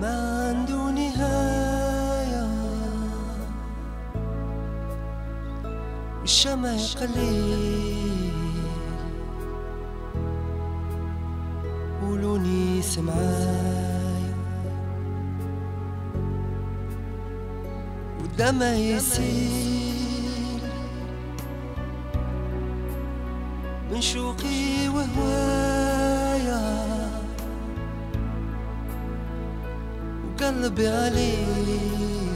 ما عنده نهاية والشمع قليل قولوني سمعايا والدمع يسيل من شوقي وهوايا وقلبي عليك.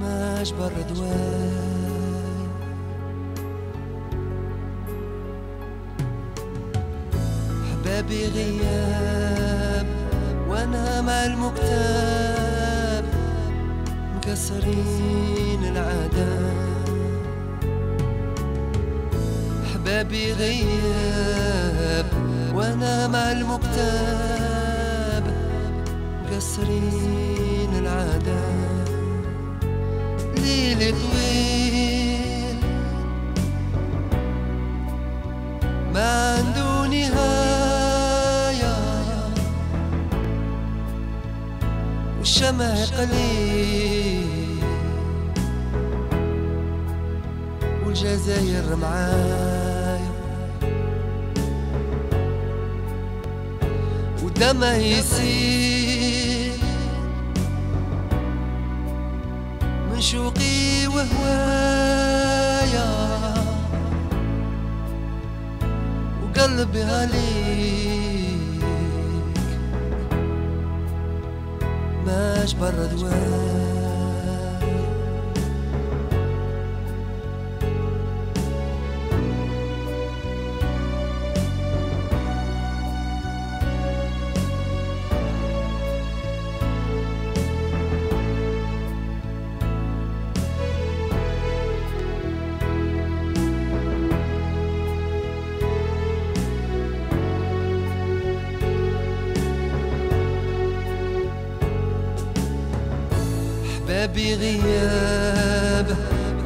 ما أجبر دواي حبابي غياب وأنا مع المكتاب مكسرين العادات. حبابي غياب وأنا مع المكتاب مكسرين العادات ليل طويل ما عنده نهاية والشمع قليل والجزاير معايا. ودمع يسيل من شوقي وهوايا وقلبي عليك. ماش برا دواي حبابي غياب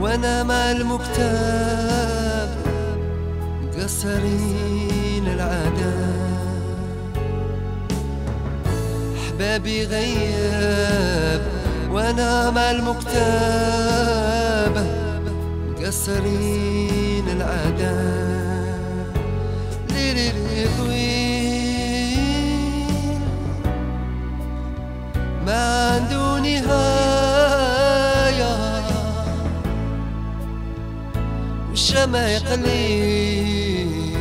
وأنا مع المكتاب مقصرين العادات حبابي غياب وأنا مع المكتاب مقصرين العادات ليلي والشمع قليل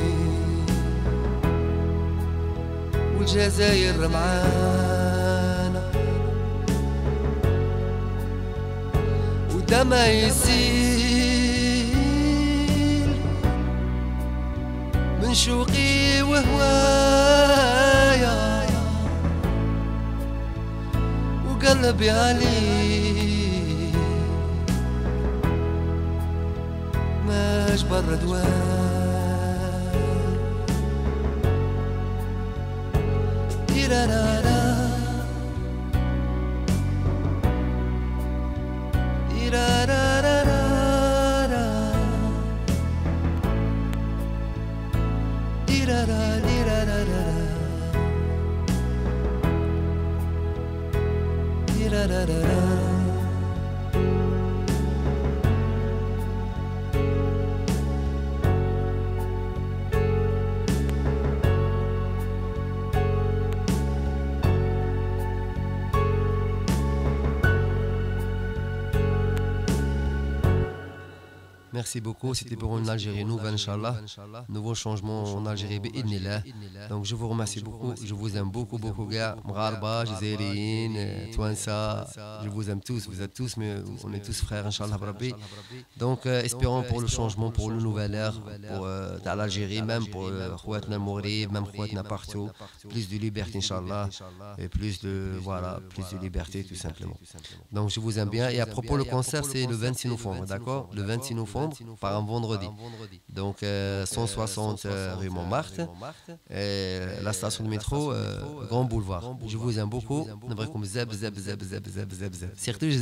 والجزاير معانا. ودمع يسيل. من شوقي وهوايا وقلبي عليك es barredor. Tirarara. da da da da Merci beaucoup. C'était pour une Algérie nouvelle, Inch'Allah. Nouveau changement en Algérie, bi'idnillah. Donc je vous remercie beaucoup. Je vous aime beaucoup, beaucoup, gars. Mgharba, Jazairien, Touansa. Je vous aime tous. Vous êtes tous, mais on est tous frères, Inch'Allah. Rabbi. Donc euh, espérons pour le changement, pour le nouvel ère, pour euh, dans l'Algérie, même pour euh, Khouatna Mourib, même Khouatna partout. Plus de liberté, Inch'Allah. Et plus de, voilà, plus de liberté, tout simplement. Donc je vous aime bien. Et à propos, le concert, c'est le 26 novembre, d'accord Le 26 novembre par un vendredi. Donc euh, 160 euh, rue Montmartre, et la station de métro euh, Grand Boulevard. Je vous aime beaucoup. Surtout, je